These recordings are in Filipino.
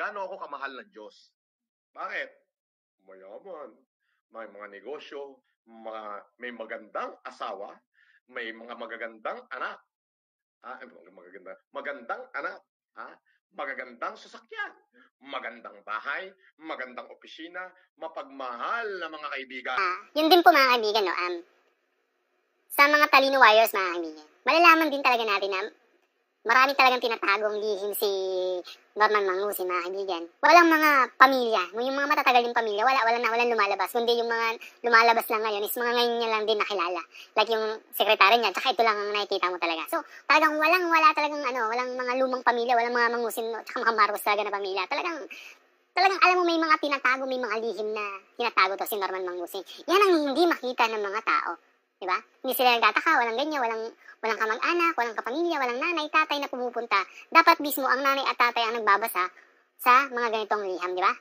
gaano ako kamahal ng Diyos? Bakit? Mayaman, may mga negosyo, mga, may magandang asawa, may mga magagandang anak. Ah, eh, magaganda, magandang anak. Ah, magagandang sasakyan, magandang bahay, magandang opisina, mapagmahal na mga kaibigan. Ah, yun din po mga kaibigan, no? Um, sa mga talino warriors, mga kaibigan, malalaman din talaga natin na marami talagang tinatagong lihim si Norman Mangusin, mga kaibigan. Walang mga pamilya. Yung mga matatagal yung pamilya, wala, wala na, walang lumalabas. Kundi yung mga lumalabas lang ngayon is mga ngayon niya lang din nakilala. Like yung sekretary niya, tsaka ito lang ang nakikita mo talaga. So, talagang walang, wala talagang ano, walang mga lumang pamilya, walang mga Mangusin, tsaka mga Marcos talaga na pamilya. Talagang, talagang alam mo may mga tinatago, may mga lihim na tinatago to si Norman Mangusin. Yan ang hindi makita ng mga tao. Di ba? Hindi sila nagtataka, walang ganyan, walang, walang kamag-anak, walang kapamilya, walang nanay, tatay na pumupunta. Dapat mismo ang nanay at tatay ang nagbabasa sa mga ganitong liham, di ba?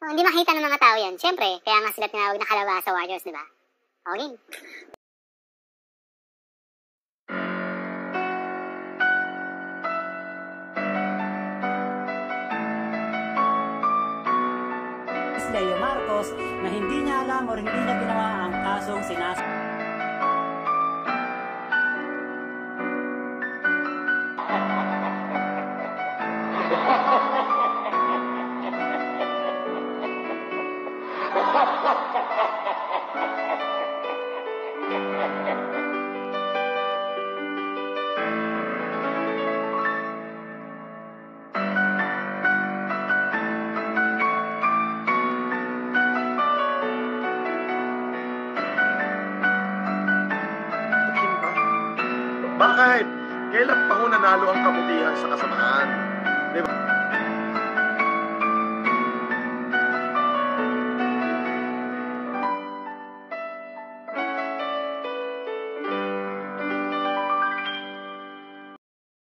So, hindi makita ng mga tao yan. Siyempre, kaya nga sila tinawag na kalabasa warriors, di ba? Okay. Leo Marcos na hindi niya alam o hindi niya ginawa ang kasong Kailan pa ho nanalo ang kabutihan sa kasamaan? Di?